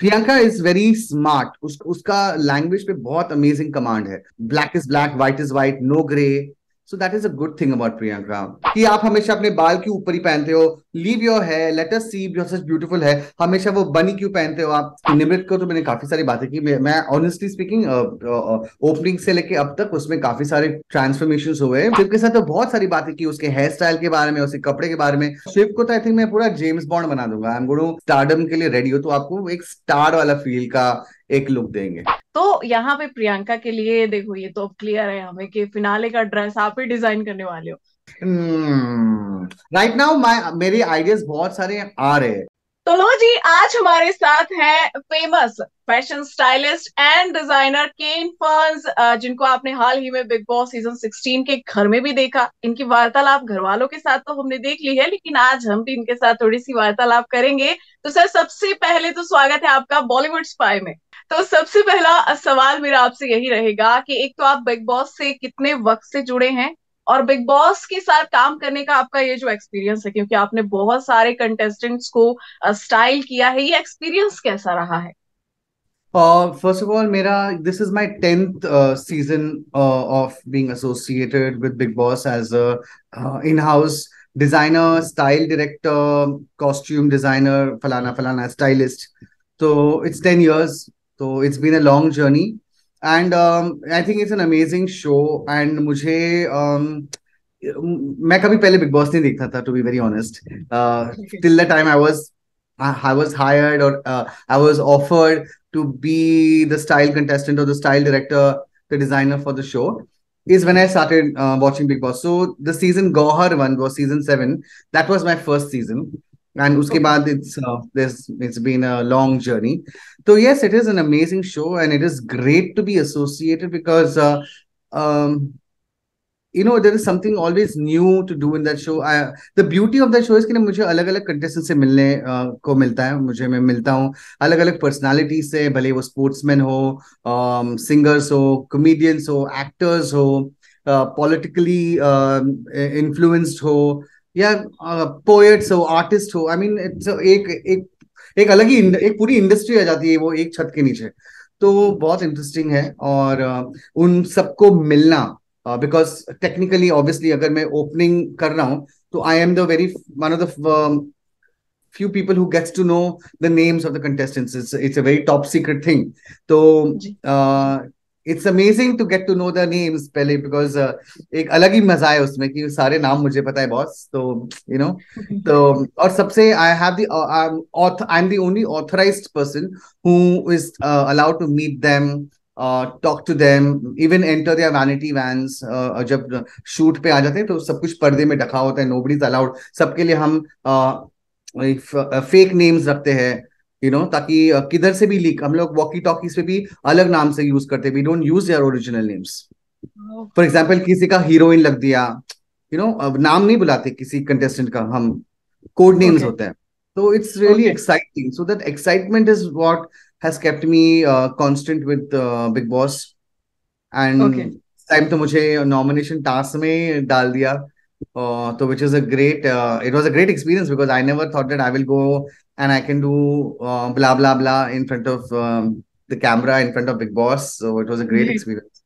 Priyanka is very smart उस, उसका language पे बहुत अमेजिंग कमांड है। Black is black white is white no grey so that is a good thing about Priyanka कि आप हमेशा अपने बाल के ऊपर ही पहनते हो? लीव योर है let us see your such beautiful है हमेशा वो बनी क्यों पहनते हो आप? निमृत को तो मैंने काफ़ी सारी बातें की। मैं ऑनेस्टली स्पीकिंग ओपनिंग से लेके अब तक उसमें काफ़ी सारे ट्रांसफॉर्मेशन हुए शिव के साथ तो बहुत सारी बातें की, उसके हेयर स्टाइल के बारे में, उसके कपड़े के बारे में। शिव को तो आई थिंक मैं पूरा जेम्स बॉन्ड बना दूँगा। आई एम गोइंग स्टारडम के लिए रेडी हो तो आपको एक स्टार वाला फील का एक लुक देंगे। तो यहाँ पे प्रियंका के लिए, देखो ये तो अब क्लियर है हमें कि फिनाले का ड्रेस आप ही डिज़ाइन करने वाले हो। राइट नाउ माय मेरे आइडियाज़ बहुत सारे आ रहे हैं। तो लो जी, आज हमारे साथ हैं famous fashion stylist and designer Ken Ferns जिनको आपने हाल ही में बिग बॉस सीज़न 16 के घर में भी देखा। इनकी वार्तालाप घर वालों के साथ तो हमने देख ली है, लेकिन आज हम भी इनके साथ थोड़ी सी वार्तालाप करेंगे। तो सर, सबसे पहले तो स्वागत है आपका बॉलीवुड स्पाई में। तो सबसे पहला सवाल मेरा आपसे यही रहेगा कि एक तो आप बिग बॉस से कितने वक्त से जुड़े हैं? और बिग बॉस के साथ काम करने का आपका ये जो एक्सपीरियंस है, क्योंकि आपने बहुत सारे कंटेस्टेंट्स को स्टाइल किया है, ये एक्सपीरियंस कैसा रहा है? फ़र्स्ट ऑफ़ ऑल मेरा this is my tenth season of being associated with Bigg Boss as in house designer style director costume designer फलाना फलाना स्टाइलिस्ट तो इट्स टेन इयर्स तो it's been a long journey And I think it's an amazing show and मुझे um, मैं कभी पहले big boss नहीं देखता था to be very honest till the time I was I was hired or uh, I was offered to be the style contestant or the style director, the designer for the show. Is when I started uh, watching Big Boss. So the season Gohar one was season seven. That was my first season. And उसके बाद it's it's been a long journey तो yes it is an amazing show and it is great to be associated because you know there is something always new to do in that show the beauty of that show is कि मुझे अलग अलग contestant से मिलने uh, को मिलता है। मुझे मैं मिलता हूँ अलग अलग पर्सनैलिटी से भले वो स्पोर्ट्स मैन हो सिंगर्स um, हो कमेडियंस हो एक्टर्स हो पॉलिटिकली uh, इन्फ्लुएंस्ड uh, हो या पोएट्स हो आर्टिस्ट हो आई मीन इट्स एक एक एक अलग ही एक पूरी इंडस्ट्री आ जाती है वो एक छत के नीचे। तो बहुत इंटरेस्टिंग है और उन सबको मिलना बिकॉज़ टेक्निकली ऑब्वियसली अगर मैं ओपनिंग कर रहा हूँ तो I am the very one of the few people who gets to know the names of the contestants. It's, it's a very top secret thing. so uh, it's amazing to get to know the names पहले because uh, एक अलग ही मज़ा है उसमें कि सारे नाम मुझे पता है बॉस तो यू नो तो और सबसे I have the I am the only authorized person who is allowed to meet them talk to them even enter their vanity vans जब शूट पे आ जाते हैं तो सब कुछ पर्दे में ढका होता है नोबडी इज़ अलाउड सबके लिए हम फेक uh, नेम्स रखते हैं यू नो ताकि किधर से भी लीक हम लोग वॉकी टॉकीज पे भी अलग नाम से यूज़ करते we don't use their original names for example किसी का हीरोइन लग दिया यू नो अब नाम नहीं बुलाते किसी कंटेस्टेंट का हम कोड नेम्स होते हैं। तो it's really exciting so that excitement is what has kept me constant with Bigg Boss and time तो मुझे नॉमिनेशन टास्क में डाल दिया। Uh, so which is a great uh, it was a great experience because I never thought that I will go and I can do uh, blah blah blah in front of um, the camera in front of Big Boss. So it was a great experience.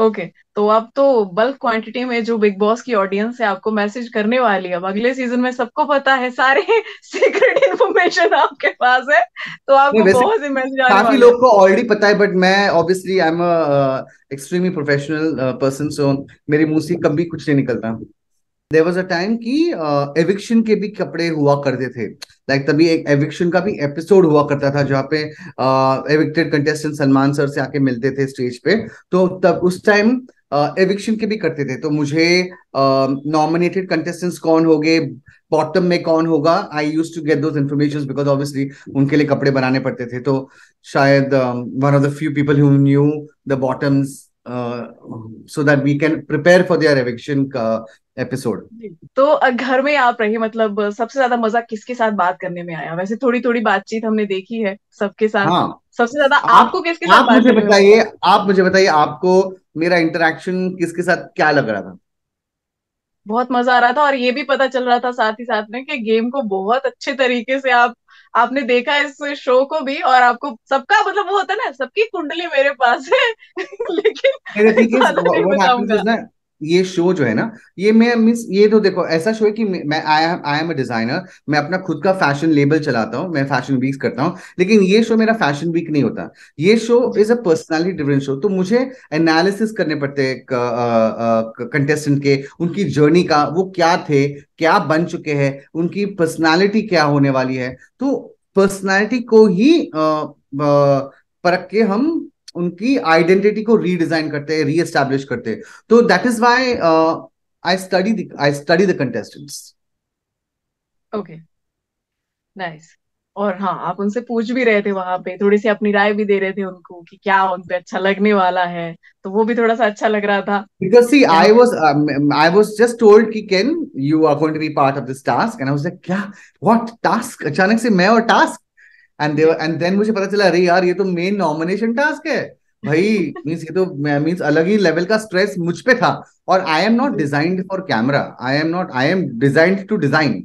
Okay okay, तो अब तो bulk quantity में जो big boss की audience है आपको message करने वाली है अब अगले सीज़न में सबको पता है सारे सीक्रेट इन्फॉर्मेशन आपके पास है तो आपको बहुत से मैसेज काफ़ी लोग को ऑलरेडी पता है बट मैं obviously I am extremely professional person so मेरी मुँह से कभी कुछ नहीं निकलता। देर वॉज़ अ टाइम की एविक्शन के भी कपड़े हुआ करते थे। लाइक like, तभी एक एविक्शन का भी एपिसोड हुआ करता था जहाँ पे एविक्टेड कंटेस्टेंट सलमान सर से आके मिलते थे स्टेज पे। तो तब उस टाइम एविक्शन के भी करते थे। तो मुझे नॉमिनेटेड कंटेस्टेंट्स कौन हो गए बॉटम में कौन होगा? I use to get those information because obviously उनके लिए कपड़े बनाने पड़ते थे। तो शायद one of the few people who knew the bottoms so that we can prepare for their eviction episode. तो घर में आप रहे मतलब सबसे ज़्यादा मज़ा किसके साथ बात करने में आया? वैसे थोड़ी थोड़ी बातचीत हमने देखी है सबके साथ। हाँ, सबसे ज़्यादा आप, आपको किसके साथ आप मुझे बताइए आप मुझे बताइए आपको मेरा इंटरेक्शन किसके साथ क्या लग रहा था? बहुत मज़ा आ रहा था और ये भी पता चल रहा था साथ ही साथ में कि गेम को बहुत अच्छे तरीके से आप आपने देखा इस शो को भी और आपको सबका मतलब वो होता है ना सबकी कुंडली मेरे पास है। लेकिन ये शो जो है ना, ये मैं मीन्स ये तो देखो, ऐसा शो है कि मैं आई एम अ डिज़ाइनर मैं अपना खुद का फ़ैशन लेबल चलाता हूँ, मैं फ़ैशन वीक करता हूँ, लेकिन ये शो मेरा फ़ैशन वीक नहीं होता। ये show is a personality driven show तो मुझे एनालिसिस करने पड़ते कंटेस्टेंट के उनकी जर्नी का, वो क्या थे, क्या बन चुके हैं, उनकी पर्सनैलिटी क्या होने वाली है। तो पर्सनैलिटी को ही परख के हम उनकी आइडेंटिटी को रीडिजाइन करते हैं रीएस्टैब्लिश करते हैं। तो that is why I study I study the contestants okay nice और हाँ आप उनसे पूछ भी रहे थे वहाँ पे थोड़ी सी अपनी राय भी दे रहे थे उनको कि क्या उन पे अच्छा लगने वाला है तो वो भी थोड़ा सा अच्छा लग रहा था। See I was um, I was just told कि Ken you are going to be part of this task. And I was like क्या? What? Task? अचानक से मैं और task and they were and then मुझे पता चला अरे यार ये तो मेन नॉमिनेशन टास्क है भाई मीन्स ये तो मीन्स अलग ही लेवल का स्ट्रेस मुझ पे था और I am not designed for camera I am not I am designed to design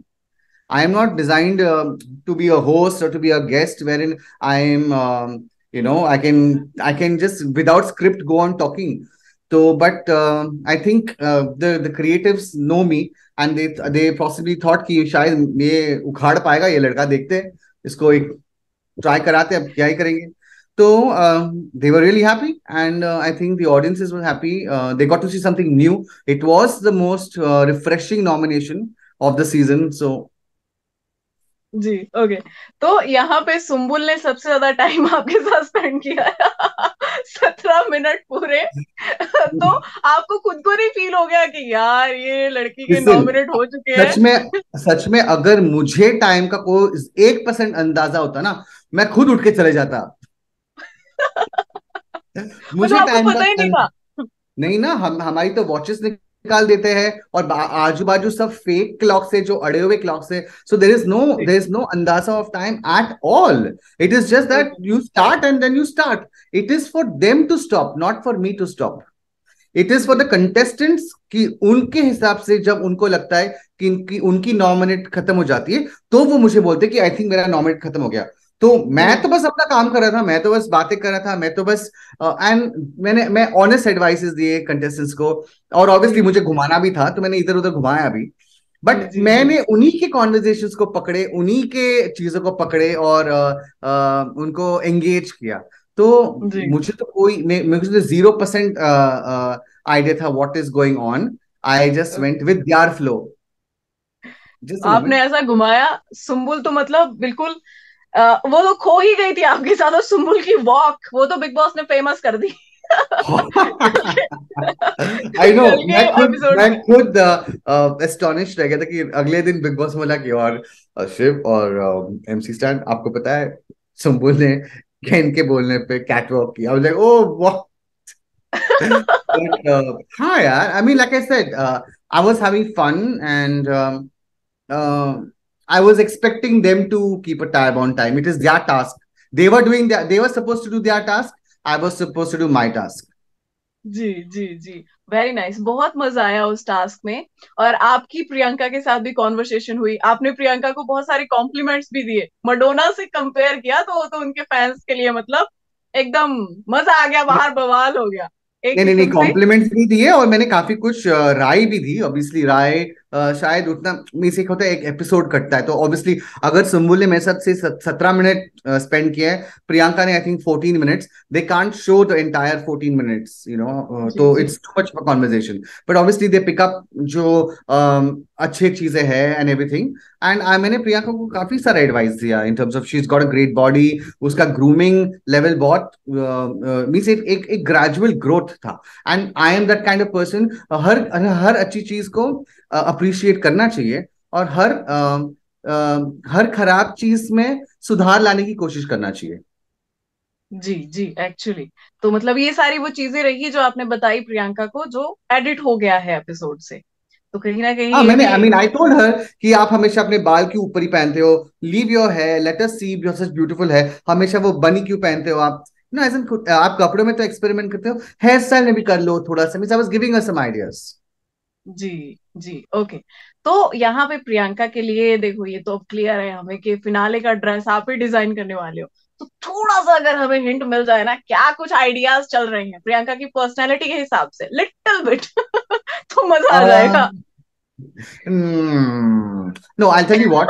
I am not designed uh, to be a host or to be a guest wherein I am, um, you know, I can I can just without script go on talking. So, but uh, I think uh, the the creatives know me and they they possibly thought कि शायद ये उखाड़ पाएगा ये लड़का देखते इसको एक ट्राई कराते अब क्या ही करेंगे। तो they were really happy and I think the audiences were happy they got to see something new it was the most refreshing nomination of the season so ji okay तो यहाँ पे सुम्बुल ने सबसे ज़्यादा टाइम आपके साथ स्पेंड किया सत्रह मिनट पूरे। तो आपको खुद को नहीं फील हो गया कि यार ये लड़की के नौ मिनट हो चुके हैं? सच में सच में अगर मुझे टाइम का कोई एक परसेंट अंदाज़ा होता ना मैं खुद उठ के चले जाता। मुझे टाइम पता ही नहीं था। नहीं ना हम हमारी तो वॉचेस निकाल देते हैं और आजू बाजू सब फेक क्लॉक से जो अड़े हुए क्लॉक से। So there is no there is no अंदाज़ा of time at all it is just that you start and then you start it is for them to stop not for me to stop it is for the contestants कि उनके हिसाब से जब उनको लगता है कि उनकी उनकी नौ मिनट खत्म हो जाती है तो वो मुझे बोलते हैं कि आई थिंक मेरा नौ मिनट खत्म हो गया। तो मैं तो बस अपना काम कर रहा था मैं तो बस बातें कर रहा था मैं तो बस एंड uh, मैंने मैं ऑनेस्ट एडवाइसेस दिए कंटेस्टेंट्स को और ऑब्वियसली मुझे घुमाना भी था तो मैंने इधर उधर घुमाया अभी बट मैंने उन्हीं के कॉन्वर्जेशन को पकड़े उन्हीं के चीज़ों को पकड़े और uh, uh, उनको एंगेज किया। तो मुझे तो कोई मुझे तो ज़ीरो परसेंट आइडिया था what is going on I just went with their flow आपने ऐसा घुमाया सुम्बुल तो मतलब बिल्कुल वो तो खो ही गई थी आपके साथ और सुम्बुल की वॉक वो तो बिग बॉस ने फ़ेमस कर दी। आई नो मैं खुद मैं खुद एस्टोनिश रह गया था कि अगले दिन बिग बॉस बोला कि और शिव और एमसी स्टैंड आपको पता है सुम्बुल ने केन के बोलने पे कैट वॉक किया आई लाइक ओ वाह but uh, हाँ यार I mean like I said uh, I was having fun and um, uh, I was expecting them to keep a tab on time. It is their task. They were doing that. They were supposed to do their task. I was supposed to do my task. जी जी जी very nice nice. बहुत मज़ा आया उस task में और आपकी प्रियंका के साथ भी कॉन्वर्सेशन हुई आपने प्रियंका को बहुत सारे कॉम्प्लीमेंट्स भी दिए मडोना से कंपेयर किया तो वो तो उनके फैंस के लिए मतलब एकदम मज़ा आ गया बाहर बवाल हो गया नहीं नहीं नहीं कॉम्प्लीमेंट्स भी दिए और मैंने काफ़ी कुछ राय भी दी ऑब्वियसली राय शायद उतना मीस एक होता है एक एपिसोड कटता है। तो ऑब्वियसली अगर सुम्बुल ने मेरे साथ से सत्रह मिनट स्पेंड किया है प्रियंका ने I think fourteen minutes they can't show the entire fourteen minutes you know तो it's too much conversation but obviously they pick up जो अच्छी चीज़ें हैं एंड एवरीथिंग एंड आई मैंने प्रियंका को काफ़ी सारा एडवाइस दिया in terms of she is got a great body उसका ग्रूमिंग लेवल बहुत मीन्स एक एक, एक ग्रेजुअल ग्रोथ था। And I am that kind of person हर हर अच्छी चीज़ को अप्रिशिएट करना चाहिए और हर हर खराब चीज़ में सुधार लाने की कोशिश करना चाहिए। जी जी एक्चुअली तो मतलब ये सारी वो चीज़ें रही जो आपने बताई प्रियंका को जो एडिट हो गया है एपिसोड से। तो कहीं ना कहीं हाँ मैंने I mean I told her कि आप हमेशा अपने बाल के ऊपर ही पहनते हो? लीव योर है let us see your such beautiful है हमेशा वो बनी क्यों पहनते हो आप? नो एज एन आप कपड़ों में तो एक्सपेरिमेंट करते हो। हेयर स्टाइल में भी कर लो थोड़ा सा mean I was giving us some ideas जी जी ओके तो यहाँ पे प्रियंका के लिए देखो ये तो अब क्लियर है हमें कि फिनाले का ड्रेस आप ही डिज़ाइन करने वाले हो। तो थोड़ा सा अगर हमें हिंट मिल जाए ना क्या कुछ आइडियाज़ चल रहे हैं प्रियंका की पर्सनैलिटी के हिसाब से? लिटिल बिट तो मज़ा आ जाएगा no I tell you what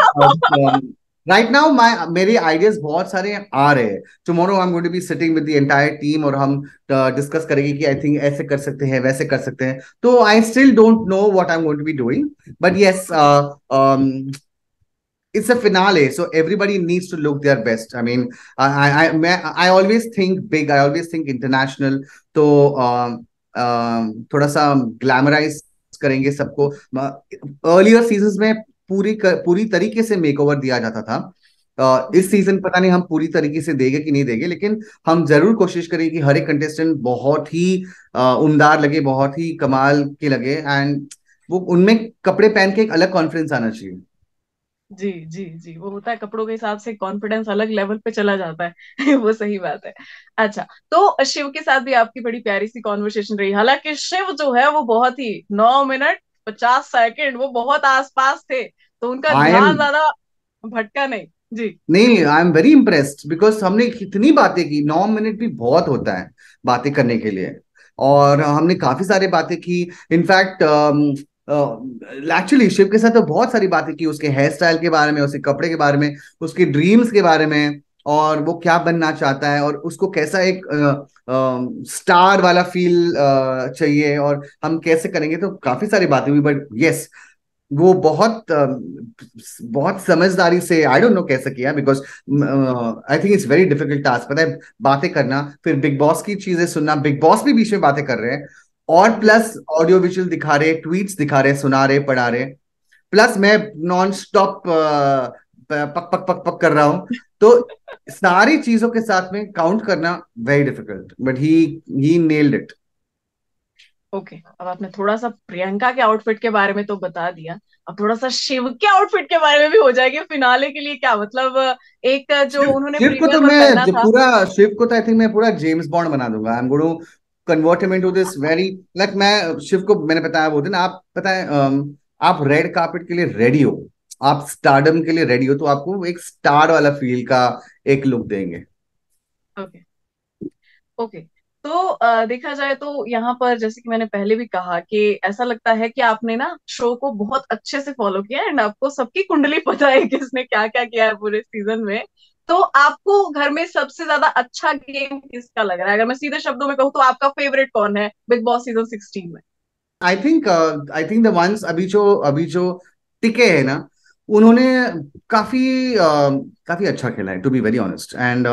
right now my मेरे आइडियाज़ बहुत सारे आ रहे हैं। Tomorrow I am going to be sitting with the entire team और हम डिस्कस uh, करेंगे कि आई थिंक ऐसे कर सकते हैं वैसे कर सकते हैं। तो I still don't know what I am going to be doing but yes it's a finale so everybody needs to look their best. I mean i i i, I always think big i always think international तो uh, थोड़ा सा glamorize करेंगे सबको। Earlier season में पूरी कर, पूरी तरीके से मेकओवर दिया जाता था। इस सीज़न पता नहीं हम पूरी तरीके से देंगे कि नहीं देंगे लेकिन हम ज़रूर कोशिश करेंगे कि हर एक कंटेस्टेंट बहुत ही उमदार लगे बहुत ही कमाल के लगे एंड वो उनमें कपड़े पहन के एक अलग कॉन्फिडेंस आना चाहिए। जी जी जी। वो होता है कपड़ों के हिसाब से कॉन्फिडेंस अलग लेवल पे चला जाता है। वो सही बात है। अच्छा तो शिव के साथ भी आपकी बड़ी प्यारी सी कॉन्वर्सेशन रही। हालाँकि शिव जो है वो बहुत ही नौ मिनट पचास सेकंड वो बहुत आसपास थे तो उनका ध्यान ज़्यादा भटका नहीं। जी। नहीं I am very impressed because हमने कितनी बातें की नौ मिनट भी बहुत होता है बातें करने के लिए। और हमने काफ़ी सारी बातें की। इनफैक्ट एक्चुअली शिव के साथ तो बहुत सारी बातें की, उसके हेयर स्टाइल के बारे में, उसके कपड़े के बारे में, उसके ड्रीम्स के बारे में, और वो क्या बनना चाहता है, और उसको कैसा एक स्टार वाला फील चाहिए, और हम कैसे करेंगे तो काफ़ी सारी बातें हुई बट यस वो बहुत बहुत समझदारी से आई डोंट नो कैसे किया because I think it's very difficult task पता है, बातें करना, फिर बिग बॉस की चीज़ें सुनना बिग बॉस भी बीच में बातें कर रहे हैं और प्लस ऑडियो विजुअल दिखा रहे ट्वीट्स दिखा रहे सुना रहे पढ़ा रहे। प्लस मैं नॉन स्टॉप पक पक पक पक कर रहा हूँ। तो सारी चीज़ों के साथ में काउंट करना very difficult but he he nailed it okay अब आपने थोड़ा सा प्रियंका के आउटफिट के बारे में तो बता दिया। अब थोड़ा सा शिव के आउटफिट के बारे में भी हो जाएगी। फिनाले के लिए क्या? मतलब एक जो उन्होंने शिव को तो मैं पूरा शिव को तो आई थिंक मैं पूरा जेम्स बॉन्ड बना दूँगा। I am going to convert him into this very like मैं शिव को मैंने बताया वो दिन आप पता है um, आप रेड कार्पेट के लिए रेडी हो आप स्टारडम के लिए रेडी हो तो आपको एक स्टार वाला फील का एक लुक देंगे। ओके ओके तो देखा जाए तो यहाँ पर जैसे कि मैंने पहले भी कहा कि ऐसा लगता है कि आपने ना शो को बहुत अच्छे से फॉलो किया एंड आपको सबकी कुंडली पता है किसने क्या क्या किया है पूरे सीज़न में। तो आपको घर में सबसे ज़्यादा अच्छा गेम किसका लग रहा है? अगर मैं सीधे शब्दों में कहूँ तो आपका फेवरेट कौन है? बिग बॉस सीज़न सिक्सटीन में। I think I think the ones अभी जो अभी जो टिके है ना उन्होंने काफ़ी uh, काफ़ी अच्छा खेला है to be very honest and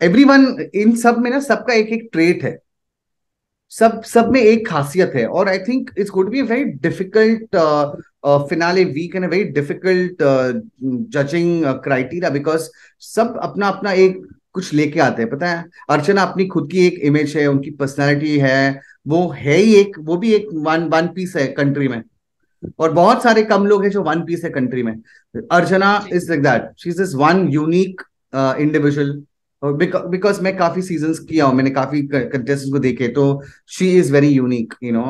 everyone in सब में ना सबका एक एक ट्रेट है। सब सब में एक खासियत है। और I think it's good be very difficult finale week and very difficult judging criteria because सब अपना अपना एक कुछ लेके आते हैं पता है? अर्चना अपनी खुद की एक इमेज है उनकी पर्सनैलिटी है वो है ही एक वो भी एक वन वन पीस है कंट्री में। और बहुत सारे कम लोग हैं जो वन पीस है कंट्री में। Archana is like that she is one unique individual because मैं काफ़ी सीज़न किया हूँ मैंने काफ़ी कंटेस्टेंट को देखे तो she is very unique you know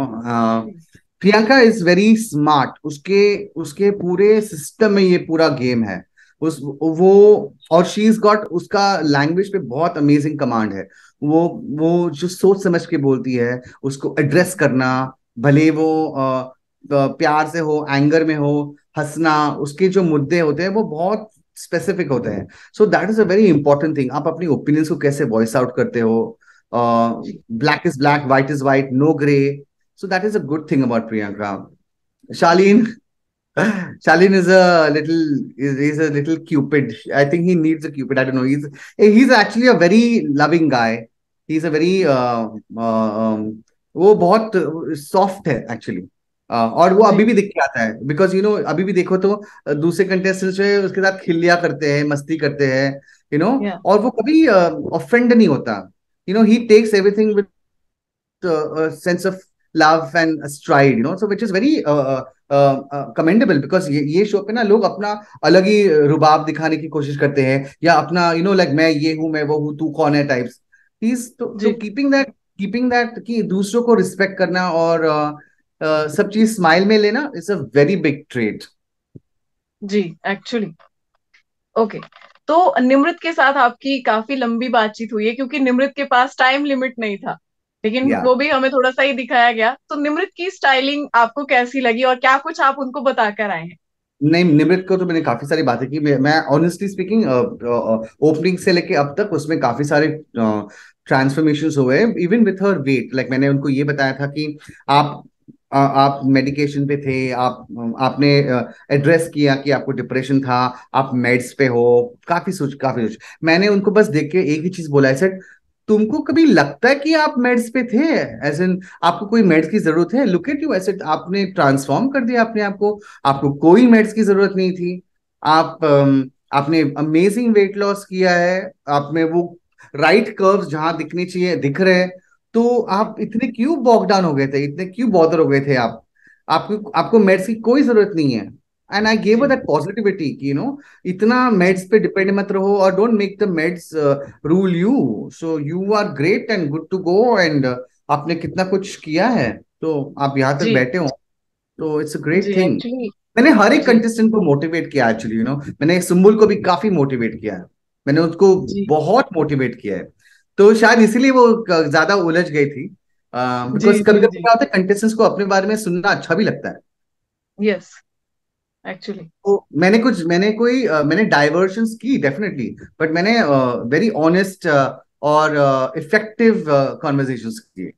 Priyanka is very smart उसके उसके पूरे सिस्टम में ये पूरा गेम है। उस वो और शी इज़ गॉट उसका लैंग्वेज पे बहुत अमेजिंग कमांड है। वो वो जो सोच समझ के बोलती है उसको एड्रेस करना भले वो आ, प्यार से हो एंगर में हो हंसना उसके जो मुद्दे होते हैं वो बहुत स्पेसिफिक होते हैं। So that is a very important thing आप अपनी ओपिनियंस को कैसे वॉइस आउट करते हो? Black is black white is white no grey So that is a good thing about Priyanka. Charlene, Charlene is a little is, is a little cupid. I think he needs a cupid. I don't know. He's he's actually a very loving guy. He's a very uh, uh, um, वो बहुत soft है actually uh, और वो अभी भी दिख के आता है बिकॉज़ यू नो अभी भी देखो तो दूसरे कंटेस्टेंट जो है उसके साथ खिलिया करते हैं मस्ती करते हैं यू नो और वो कभी ऑफेंड नहीं होता you know he takes everything with sense of love and stride you know? So which is very uh, uh, uh, commendable because ये ये शो पे ना लोग अपना अलग ही रुबाब दिखाने की कोशिश करते हैं या अपना यू नो लाइक मैं ये हूँ मैं वो हूँ तू कौन है टाइप्स ही तो कीपिंग दैट कीपिंग दैट कि दूसरों को रिस्पेक्ट करना और uh, सब चीज़ स्माइल में लेना is a very big trait ji actually okay तो निमृत के साथ आपकी काफ़ी लंबी बातचीत हुई है क्योंकि निमृत के पास टाइम लिमिट नहीं था। लेकिन या वो भी हमें थोड़ा सा ही दिखाया गया। तो निमृत की स्टाइलिंग आपको कैसी लगी और क्या कुछ आप उनको बता कर आए हैं? नहीं निमृत को तो मैंने काफ़ी सारी बातें की। मैं ऑनेस्टली स्पीकिंग ओपनिंग से लेके अब तक उसमें काफ़ी सारे ट्रांसफॉर्मेशन हुए even with her weight like मैंने उनको ये बताया था कि आप आ, आप मेडिकेशन पे थे आप आपने एड्रेस किया कि आपको डिप्रेशन था आप मेड्स पे हो काफ़ी सोच काफ़ी सोच। मैंने उनको बस देख के एक ही चीज़ बोला है सर तुमको कभी लगता है कि आप मेड्स पे थे? एज इन आपको कोई मेड्स की ज़रूरत है? लुक एट यू ऐसे आपने ट्रांसफॉर्म कर दिया अपने आप को। आपको कोई मेड्स की ज़रूरत नहीं थी। आप आपने अमेजिंग वेट लॉस किया है। आप में वो राइट कर्व्स जहाँ दिखने चाहिए, दिख रहे हैं। तो आप इतने क्यों बॉकडाउन हो गए थे? इतने क्यों बॉदर हो गए थे आप? आपको आपको मेड्स की कोई ज़रूरत नहीं है। And I gave that positivity कि यू नो इतना मेड्स पे डिपेंड मत रहो और don't make the maids rule you so you are great and good to go and आपने कितना कुछ किया है? तो आप यहाँ तक बैठे हो। तो इट्स अ ग्रेट थिंग मैंने हर एक कंटेस्टेंट को मोटिवेट किया एक्चुअली यू नो मैंने सुम्बुल को भी काफ़ी मोटिवेट किया है। मैंने उसको बहुत मोटिवेट किया है। तो शायद इसीलिए वो ज़्यादा उलझ गई थी। बिकॉज़ कभी कभी क्या होता है कंटेस्टेंट्स को अपने बारे में सुनना अच्छा भी लगता है। यस एक्चुअली तो मैंने कुछ मैंने कोई मैंने डाइवर्शन की डेफिनेटली बट मैंने वेरी ऑनेस्ट और इफ़ेक्टिव कॉन्वर्जेशंस किए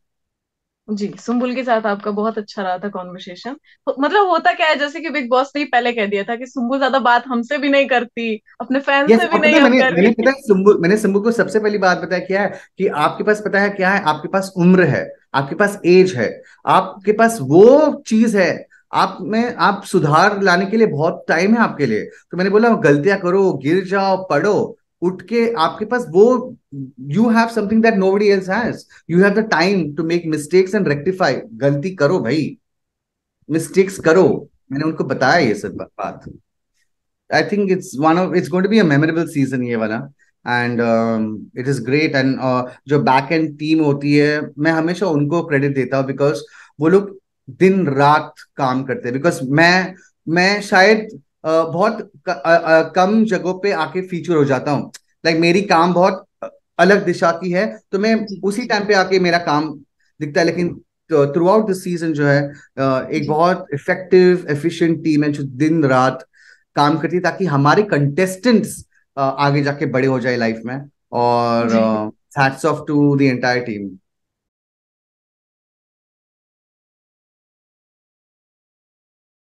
जी सुम्बुल के साथ आपका बहुत अच्छा रहा था कॉन्वर्सेशन तो मतलब होता क्या है जैसे कि बिग बॉस ने पहले कह दिया था कि सुम्बुल ज़्यादा बात हमसे भी नहीं करती अपने फैंस yes, से भी नहीं मैंने, मैंने पता है सुम्बुल मैंने सुम्बुल को सबसे पहली बात बताया क्या है कि आपके पास पता है क्या है? आपके पास उम्र है आपके पास एज है आपके पास वो चीज़ है आप में, आप सुधार लाने के लिए बहुत टाइम है आपके लिए। तो मैंने बोला, गलतियाँ करो, गिर जाओ, पढ़ो, उठ के आपके पास वो you have something that nobody else has you have the time to make mistakes and rectify गलती करो भाई। मिस्टेक्स करो. मैंने उनको बताया ये सब बात। I think it's one of it's going to be a memorable season ये वाला। And it is great and जो बैक एंड टीम होती है, मैं हमेशा उनको क्रेडिट देता हूँ बिकॉज़ वो लोग दिन रात काम करते हैं। बिकॉज़ मैं मैं शायद बहुत कम जगहों पे आके फीचर हो जाता हूँ। लाइक like, मेरी काम बहुत अलग दिशा की है तो मैं उसी टाइम पे आके मेरा काम दिखता है। लेकिन थ्रू आउट दिस सीज़न जो है एक बहुत इफ़ेक्टिव एफिशिएंट टीम है जो दिन रात काम करती है ताकि हमारे कंटेस्टेंट्स आगे जाके बड़े हो जाए लाइफ में और hats off to the entire team